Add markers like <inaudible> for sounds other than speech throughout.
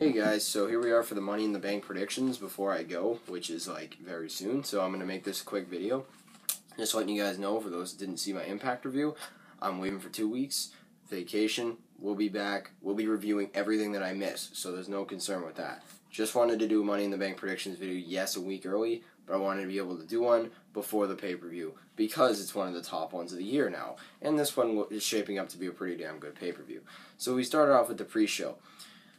Hey guys, so here we are for the Money in the Bank predictions before I go, which is like very soon. So I'm going to make this a quick video. Just letting you guys know, for those that didn't see my impact review, I'm leaving for two weeks. Vacation, we'll be back. We'll be reviewing everything that I missed, so there's no concern with that. Just wanted to do Money in the Bank predictions video, yes, a week early, but I wanted to be able to do one before the pay per view because it's one of the top ones of the year now. And this one is shaping up to be a pretty damn good pay per view. So we started off with the pre show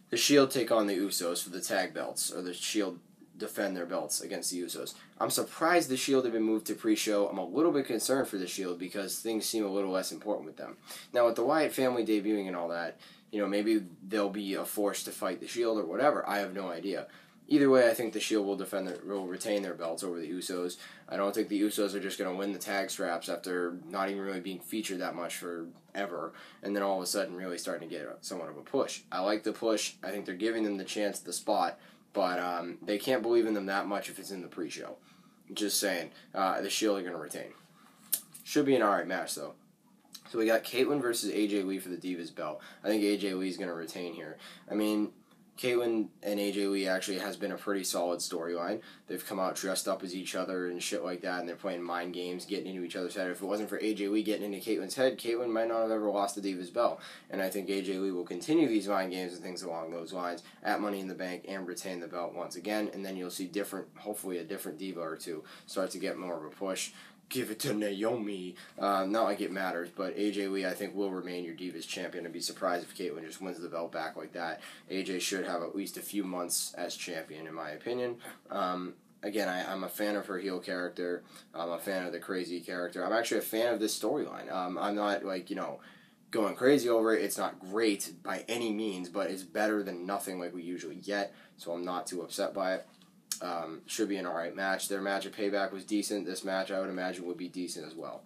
the Shield take on the Usos for the tag belts, or the Shield defend their belts against the Usos. I'm surprised the Shield have been moved to pre-show. I'm a little bit concerned for the Shield because things seem a little less important with them. Now with the Wyatt family debuting and all that, you know, maybe they'll be a force to fight the Shield or whatever. I have no idea. Either way, I think the Shield will defend their, will retain their belts over the Usos. I don't think the Usos are just going to win the tag straps after not even really being featured that much for ever, and then all of a sudden really starting to get somewhat of a push. I like the push. I think they're giving them the chance, the spot, but um, they can't believe in them that much if it's in the pre-show. Just saying, uh, the Shield are going to retain. Should be an alright match though. So we got Kaitlyn versus AJ Lee for the Divas belt. I think AJ Lee is going to retain here. I mean, Kaitlyn and AJ Lee actually has been a pretty solid storyline. They've come out dressed up as each other and shit like that, and they're playing mind games, getting into each other's head. If it wasn't for AJ Lee getting into Kaitlyn's head, Kaitlyn might not have ever lost the Divas belt. And I think AJ Lee will continue these mind games and things along those lines at Money in the Bank and retain the belt once again. And then you'll see different, hopefully a different diva or two start to get more of a push give it to Naomi. Uh, not like it matters, but AJ Lee, I think, will remain your Divas champion. I'd be surprised if Kaitlyn just wins the belt back like that. AJ should have at least a few months as champion, in my opinion. Um, again, I, am a fan of her heel character. I'm a fan of the crazy character. I'm actually a fan of this storyline. Um, I'm not, like, you know, going crazy over it. It's not great by any means, but it's better than nothing like we usually get, so I'm not too upset by it. Um, should be an alright match. Their match at Payback was decent. This match, I would imagine, would be decent as well.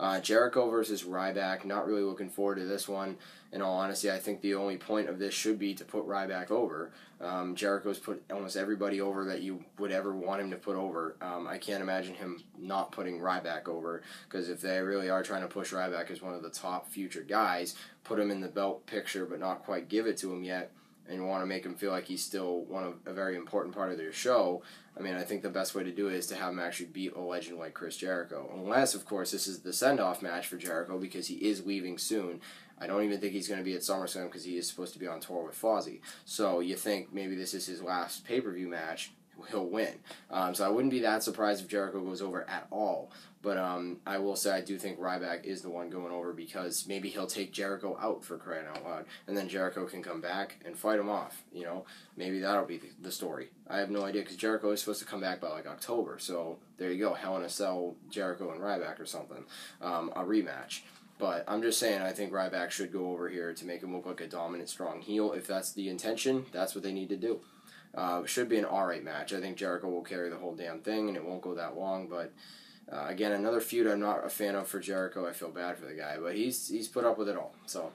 Uh, Jericho versus Ryback. Not really looking forward to this one. In all honesty, I think the only point of this should be to put Ryback over. Um, Jericho's put almost everybody over that you would ever want him to put over. Um, I can't imagine him not putting Ryback over because if they really are trying to push Ryback as one of the top future guys, put him in the belt picture but not quite give it to him yet and you want to make him feel like he's still one of a very important part of their show, I mean, I think the best way to do it is to have him actually beat a legend like Chris Jericho. Unless, of course, this is the send off match for Jericho because he is leaving soon. I don't even think he's going to be at SummerSlam because he is supposed to be on tour with Fozzy. So you think maybe this is his last pay per view match he'll win. Um, so I wouldn't be that surprised if Jericho goes over at all. But um, I will say I do think Ryback is the one going over because maybe he'll take Jericho out for crying out loud, and then Jericho can come back and fight him off. You know, maybe that'll be the, the story. I have no idea because Jericho is supposed to come back by like October. So there you go, Hell in a Cell, Jericho and Ryback or something, um, a rematch. But I'm just saying, I think Ryback should go over here to make him look like a dominant, strong heel. If that's the intention, that's what they need to do. Uh, should be an alright match. I think Jericho will carry the whole damn thing, and it won't go that long. But uh, again, another feud I'm not a fan of for Jericho. I feel bad for the guy, but he's he's put up with it all. So,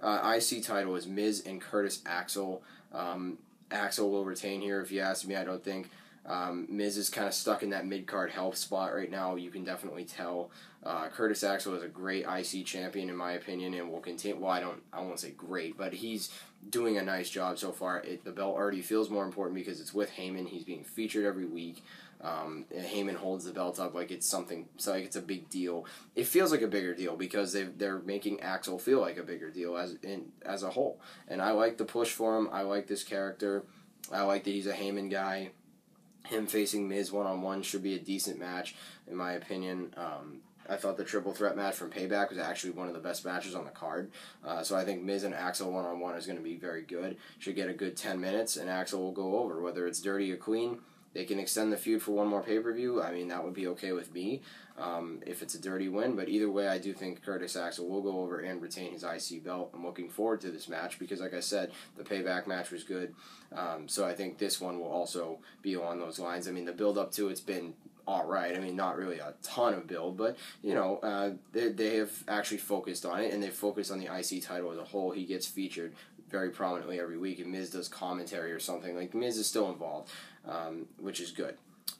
uh, IC title is Miz and Curtis Axel. Um, Axel will retain here, if you ask me. I don't think. Um, Miz is kind of stuck in that mid card help spot right now. You can definitely tell. Uh, Curtis Axel is a great IC champion in my opinion, and will continue. Well, I don't, I won't say great, but he's doing a nice job so far. It, the belt already feels more important because it's with Heyman. He's being featured every week. Um, Heyman holds the belt up like it's something, so like it's a big deal. It feels like a bigger deal because they they're making Axel feel like a bigger deal as in as a whole. And I like the push for him. I like this character. I like that he's a Heyman guy him facing Miz one on one should be a decent match, in my opinion. Um, I thought the triple threat match from Payback was actually one of the best matches on the card. Uh, so I think Miz and Axel one on one is going to be very good. Should get a good 10 minutes, and Axel will go over. Whether it's dirty or clean, they can extend the feud for one more pay per view. I mean, that would be okay with me um, if it's a dirty win. But either way, I do think Curtis Axel will go over and retain his IC belt. I'm looking forward to this match because, like I said, the payback match was good. Um, so I think this one will also be along those lines. I mean, the build up to it's been all right. I mean, not really a ton of build, but you know, uh, they they have actually focused on it, and they've focused on the IC title as a whole. He gets featured very prominently every week, and Miz does commentary or something. Like Miz is still involved, um, which is good.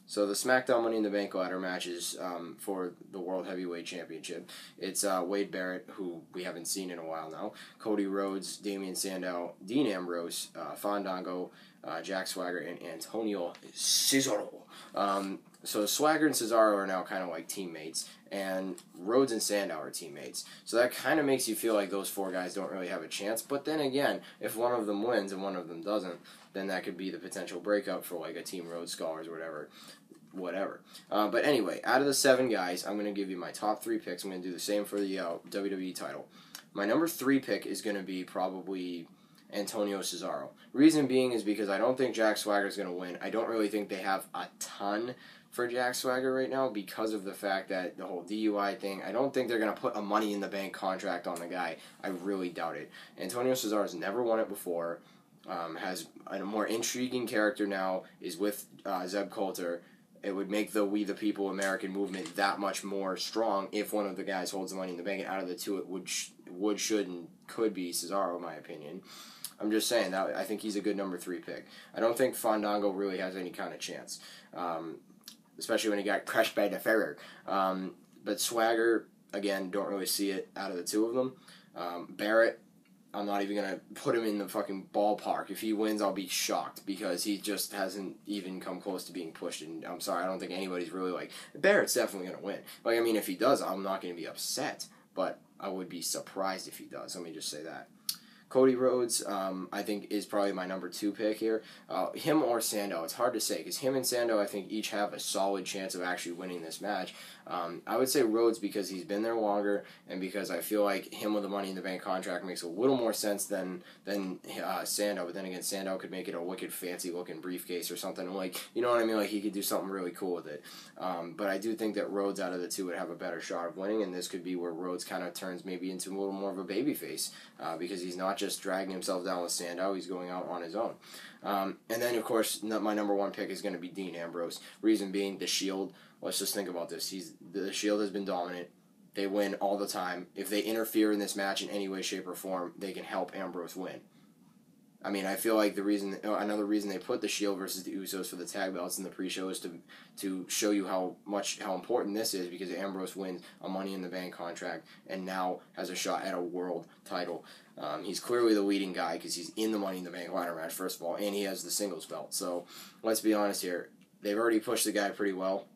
So the SmackDown Money in the Bank ladder matches um, for the World Heavyweight Championship. It's uh, Wade Barrett, who we haven't seen in a while now, Cody Rhodes, Damien Sandow, Dean Ambrose, uh, Fandango, uh, Jack Swagger, and Antonio Cesaro. Um, so Swagger and Cesaro are now kind of like teammates, and Rhodes and Sandow are teammates. So that kind of makes you feel like those four guys don't really have a chance. But then again, if one of them wins and one of them doesn't, then that could be the potential breakup for like a Team Rhodes Scholars or whatever. Whatever. Uh, but anyway, out of the seven guys, I'm going to give you my top three picks. I'm going to do the same for the uh, WWE title. My number three pick is going to be probably Antonio Cesaro. Reason being is because I don't think Jack Swagger is going to win. I don't really think they have a ton for Jack Swagger right now because of the fact that the whole DUI thing. I don't think they're going to put a money in the bank contract on the guy. I really doubt it. Antonio Cesaro has never won it before. Um, has a more intriguing character now. Is with uh, Zeb Colter. It would make the We the People American movement that much more strong if one of the guys holds the money in the bank. And out of the two, it would sh- would should and could be Cesaro, in my opinion. I'm just saying that I think he's a good number three pick. I don't think Fandango really has any kind of chance, um, especially when he got crushed by the Ferrer. Um, but Swagger, again, don't really see it out of the two of them. Um, Barrett, I'm not even gonna put him in the fucking ballpark. If he wins, I'll be shocked because he just hasn't even come close to being pushed. And I'm sorry, I don't think anybody's really like Barrett's definitely gonna win. Like I mean, if he does, I'm not gonna be upset, but I would be surprised if he does. Let me just say that. Cody Rhodes, um, I think, is probably my number two pick here. Uh, him or Sandow, it's hard to say because him and Sandow, I think, each have a solid chance of actually winning this match. Um, I would say Rhodes because he's been there longer and because I feel like him with the Money in the Bank contract makes a little more sense than than uh, Sandow. But then again, Sandow could make it a wicked fancy looking briefcase or something like you know what I mean. Like he could do something really cool with it. Um, but I do think that Rhodes out of the two would have a better shot of winning, and this could be where Rhodes kind of turns maybe into a little more of a babyface uh, because he's not just dragging himself down with Sandow; he's going out on his own. Um, and then, of course, my number one pick is going to be Dean Ambrose. Reason being, the Shield let's just think about this. He's the Shield has been dominant. They win all the time. If they interfere in this match in any way, shape, or form, they can help Ambrose win. I mean, I feel like the reason, uh, another reason they put the Shield versus the Usos for the tag belts in the pre-show is to to show you how much how important this is because Ambrose wins a Money in the Bank contract and now has a shot at a world title. Um, he's clearly the leading guy because he's in the Money in the Bank ladder match first of all, and he has the singles belt. So let's be honest here, they've already pushed the guy pretty well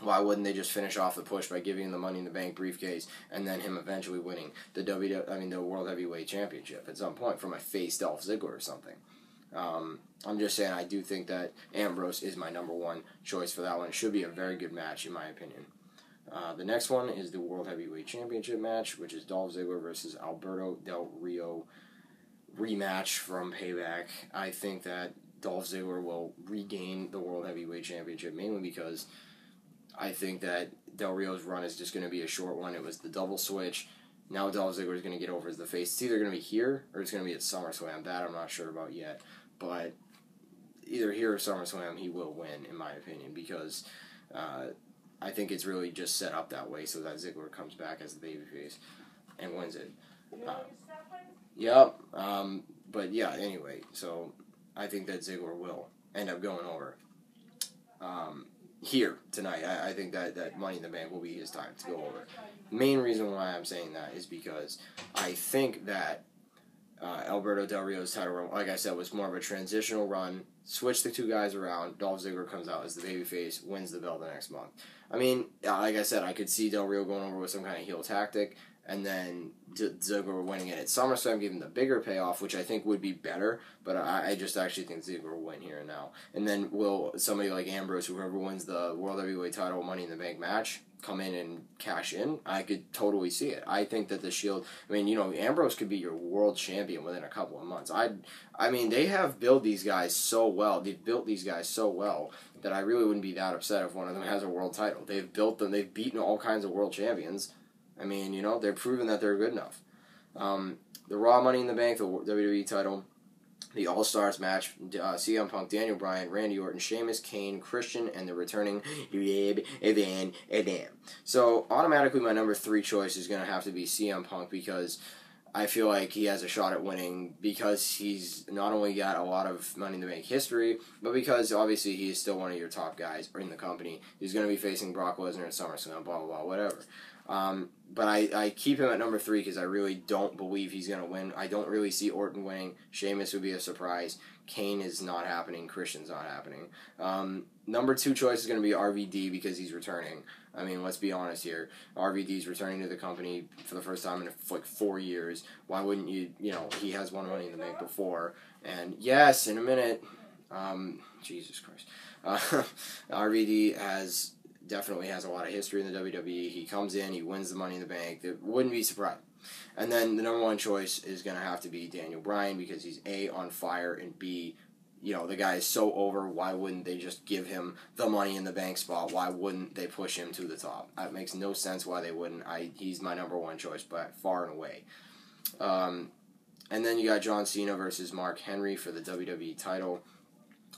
why wouldn't they just finish off the push by giving him the Money in the Bank briefcase and then him eventually winning the W I mean the World Heavyweight Championship at some point from a face Dolph Ziggler or something. Um, I'm just saying I do think that Ambrose is my number one choice for that one. It should be a very good match in my opinion. Uh, the next one is the World Heavyweight Championship match, which is Dolph Ziggler versus Alberto Del Rio rematch from Payback. I think that Dolph Ziggler will regain the World Heavyweight Championship mainly because I think that Del Rio's run is just going to be a short one. It was the double switch. Now Dolph Ziggler is going to get over as the face. It's either going to be here or it's going to be at SummerSlam. That I'm not sure about yet. But either here or SummerSlam, he will win, in my opinion, because uh, I think it's really just set up that way so that Ziggler comes back as the babyface and wins it. Uh, yep. Um, but yeah, anyway, so I think that Ziggler will end up going over. Um, here tonight. I, I, think that, that Money in the Bank will be his time to go over. Main reason why I'm saying that is because I think that uh, Alberto Del Rio's title run, like I said, was more of a transitional run. Switch the two guys around. Dolph Ziggler comes out as the babyface, wins the belt the next month. I mean, like I said, I could see Del Rio going over with some kind of heel tactic and then Ziggler winning it at SummerSlam, giving the bigger payoff, which I think would be better. But I, I just actually think Ziggler will win here and now. And then will somebody like Ambrose, whoever wins the World Heavyweight Title Money in the Bank match, come in and cash in? I could totally see it. I think that the Shield. I mean, you know, Ambrose could be your world champion within a couple of months. I, I mean, they have built these guys so well. They've built these guys so well that I really wouldn't be that upset if one of them has a world title. They've built them. They've beaten all kinds of world champions I mean, you know, they're proven that they're good enough. Um, the Raw Money in the Bank, the WWE title, the All Stars match, uh, CM Punk, Daniel Bryan, Randy Orton, Sheamus, Kane, Christian, and the returning <laughs> Rob Van Dam. So automatically, my number three choice is going to have to be CM Punk because I feel like he has a shot at winning because he's not only got a lot of Money in the Bank history, but because obviously he is still one of your top guys in the company. He's going to be facing Brock Lesnar at SummerSlam, blah, blah, blah, whatever. Um, but I, I keep him at number three because I really don't believe he's going to win. I don't really see Orton winning. Sheamus would be a surprise. Kane is not happening. Christian's not happening. Um, number two choice is going to be RVD because he's returning. I mean, let's be honest here. RVD's returning to the company for the first time in like four years. Why wouldn't you? You know, he has won Money in the Bank before. And yes, in a minute, um, Jesus Christ, <laughs> uh, RVD has definitely has a lot of history in the WWE. He comes in, he wins the Money in the Bank. It wouldn't be surprised. And then the number one choice is going to have to be Daniel Bryan because he's A, on fire, and B, you know, the guy is so over. Why wouldn't they just give him the money in the bank spot? Why wouldn't they push him to the top? That makes no sense why they wouldn't. I He's my number one choice, but far and away. Um, and then you got John Cena versus Mark Henry for the WWE title.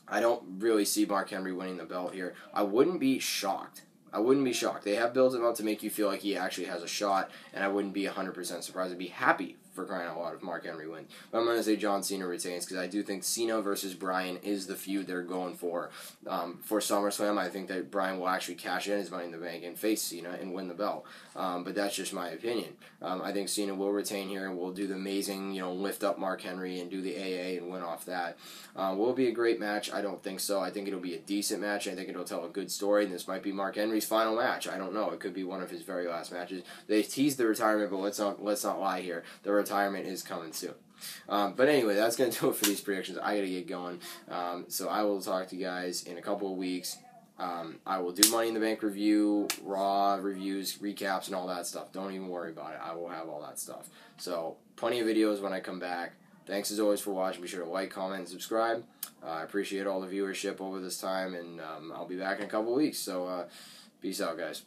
I don't really see Mark Henry winning the belt here. I wouldn't be shocked I wouldn't be shocked. They have built him up to make you feel like he actually has a shot, and I wouldn't be 100% surprised. I'd be happy for crying out loud if Mark Henry wins. But I'm going to say John Cena retains because I do think Cena versus Bryan is the feud they're going for. Um, for SummerSlam, I think that Bryan will actually cash in his money in the bank and face Cena and win the belt. Um, but that's just my opinion. Um, I think Cena will retain here and will do the amazing, you know, lift up Mark Henry and do the AA and win off that. Uh, will be a great match? I don't think so. I think it'll be a decent match. I think it'll tell a good story, and this might be Mark Henry's final match. I don't know. It could be one of his very last matches. They teased the retirement, but let's not let's not lie here. The retirement is coming soon. Um, but anyway, that's going <laughs> to do it for these predictions. I got to get going. Um, so I will talk to you guys in a couple of weeks. Um, I will do Money in the Bank review, Raw reviews, recaps, and all that stuff. Don't even worry about it. I will have all that stuff. So, plenty of videos when I come back. Thanks as always for watching. Be sure to like, comment, and subscribe. Uh, I appreciate all the viewership over this time, and um, I'll be back in a couple weeks. So, uh, peace out, guys.